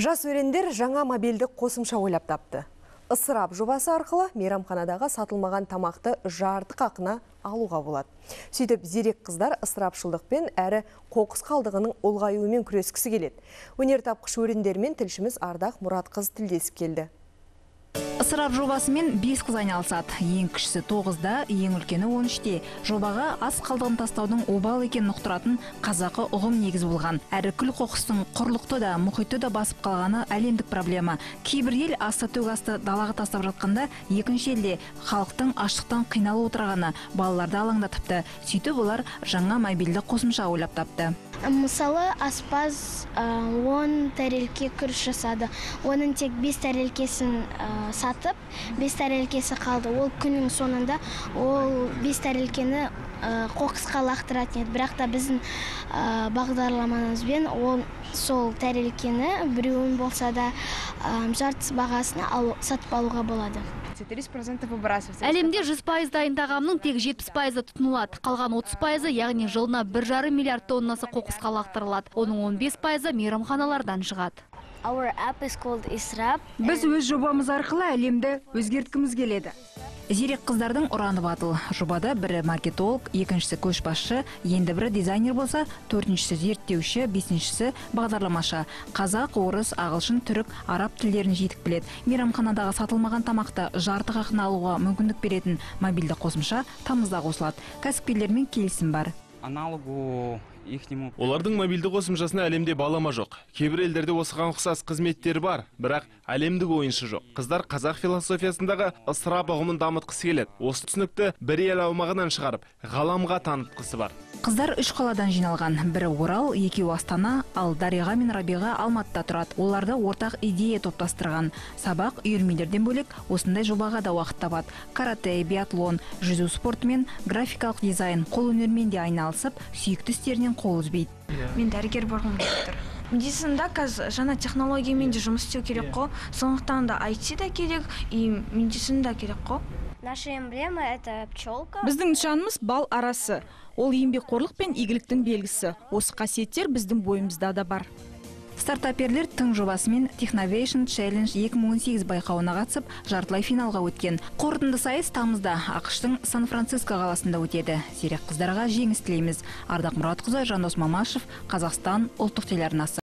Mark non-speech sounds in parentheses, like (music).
Жас өрендер жаңа мобильдік қосымша ойлап тапты. Ысырап жобасы арқылы мейрамханадағы сатылмаған тамақты жарты қақына алуға болады. Сөйтіп зерек қыздар ысырапшылдықпен әрі қоқыс қалдығының ұлғаюымен күрескісі келеді. Өнер тапқыш өрендермен тілшіміз Ардақ Мұратқыз тілдесіп келді. Ысырап жобасымен 5 қыз айналысады. Ең кішісі 9-да, ең үлкені 13-те. Жобаға ас қалдығын тастаудың обал екенін ұқтыратын қазақы ұғым негіз болған. Әрі күл қоқыстың құрлықты да, мұхитты да басып қалғаны әлемдік проблема. Кейбір ел асты төк асты далаға тастап жатқанда, екінші елде халықтың аштықтан қиналып отырғаны балаларды алаңдатыпты. Сөйтіп олар жаңа мобильді қосымша ойлап тапты. Мысалы аспаз ә, 10 тәрелке күріш жасады оның тек 5 тәрелкесін ә, сатып 5 тәрелкесі қалды ол күннің соңында ол 5 тәрелкені ә, қоқысқа лақтыратын еді бірақ та біздің ә, бағдарламамызбен ол сол тәрелкені біреуін болса да ә, жартысы бағасына алу, сатып алуға болады 30% выбрасывается. Әлемде 100 пайыз дайын тағамның тек 70 пайызы тұтынылады. Қалған 30 пайызы, яғни жылына 1,5 миллиард тоннасы қоқысқа лақтырылады. Оның 15 пайызы мейрамханалардан шығады. Our app is called Israp. Біз өз жобамыз арқылы әлемді өзгерткіміз келеді. Зерек қыздардың ұраны батыл. Жобада бірі маркетолог, екіншісі көшбасшы, енді бірі дизайнер болса, төртіншісі зерттеуші, бесіншісі бағдарламашы. Қазақ, орыс, ағылшын, түрік, араб тілдерін жетік біледі. Мейрамханадағы сатылмаған тамақты жарты қақына алуға мүмкіндік беретін мобильді қосымша тамызда қосылады. Кәсіпкерлермен келісім бар. аналогу Олардың мобильді қосымшасына әлемде балама жоқ. Кейбір елдерде осыған ұқсас қызметтер бар, бірақ әлемдік ойыншы жоқ. Қыздар қазақ философиясындағы ысырап ұғымын дамытқысы келеді. Осы түсінікті бір ел аумағынан шығарып, ғаламға танытқысы бар. Қыздар үш қаладан жиналған. Бірі Орал, екеуі Астана, ал Дариға мен Рабиға Алматыда тұрады. Оларды ортақ идея топтастырған. Сабақ үйірмелерден бөлек осындай жобаға да уақыт табады. Карате, биатлон, жүзу спорты мен графикалық дизайн, қол өнермен де айналысып, сүйікті істерінен қол үзбейді. Мен дәрігер болғым келіп тұр. (coughs) Медицинада қазір жаңа технологиямен де жұмыс істеу керек қой. Сондықтан да IT да керек, и медицина да керек қой. Наша эмблема это пчелка. Біздің нышанымыз бал арасы. Ол еңбекқорлық пен игіліктің белгісі. Осы қасиеттер біздің бойымызда да бар. Стартаперлер тың жобасымен Technovation Challenge 2018 байқауына қатысып, жартылай финалға өткен. Қорытынды сайыс тамызда ақштың Сан-Франциско қаласында өтеді. Зерек қыздарға жеңіс тілейміз. Ардақ Мұратқызы, Жандос Мамашев, Қазақстан ұлттық телеарнасы.